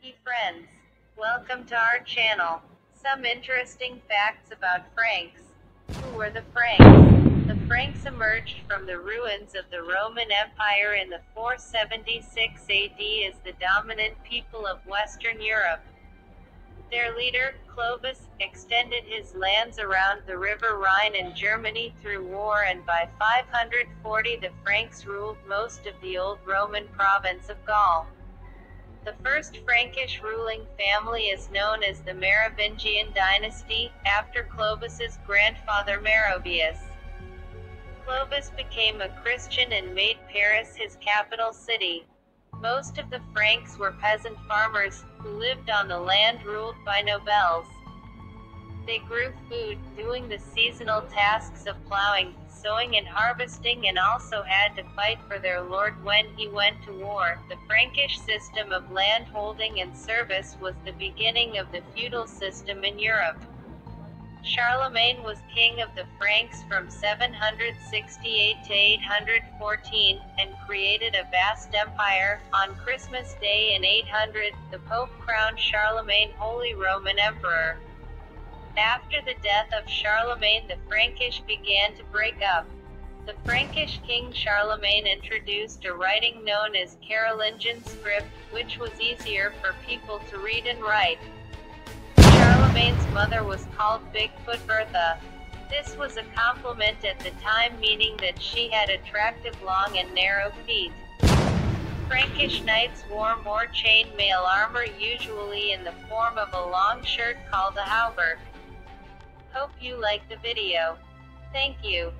Hey friends, welcome to our channel. Some interesting facts about Franks. Who were the Franks? The Franks emerged from the ruins of the Roman Empire in the 476 AD as the dominant people of Western Europe. Their leader, Clovis, extended his lands around the river Rhine in Germany through war and by 540 the Franks ruled most of the old Roman province of Gaul. The first Frankish ruling family is known as the Merovingian dynasty, after Clovis's grandfather Meroveus. Clovis became a Christian and made Paris his capital city. Most of the Franks were peasant farmers, who lived on the land ruled by nobles. They grew food, doing the seasonal tasks of plowing, sowing and harvesting and also had to fight for their lord when he went to war. The Frankish system of land holding and service was the beginning of the feudal system in Europe. Charlemagne was king of the Franks from 768 to 814, and created a vast empire. On Christmas Day in 800, the Pope crowned Charlemagne Holy Roman Emperor. After the death of Charlemagne, the Frankish began to break up. The Frankish king Charlemagne introduced a writing known as Carolingian script, which was easier for people to read and write. Charlemagne's mother was called Bigfoot Bertha. This was a compliment at the time meaning that she had attractive long and narrow feet. Frankish knights wore more chain-mail armor usually in the form of a long shirt called a hauberk. Hope you liked the video. Thank you.